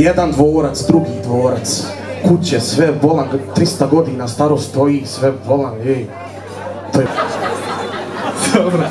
Jedan dvorac, drugi dvorac. Kuće, sve volan, 300 godina staro stoji, sve volan, ej. To je... Dobro.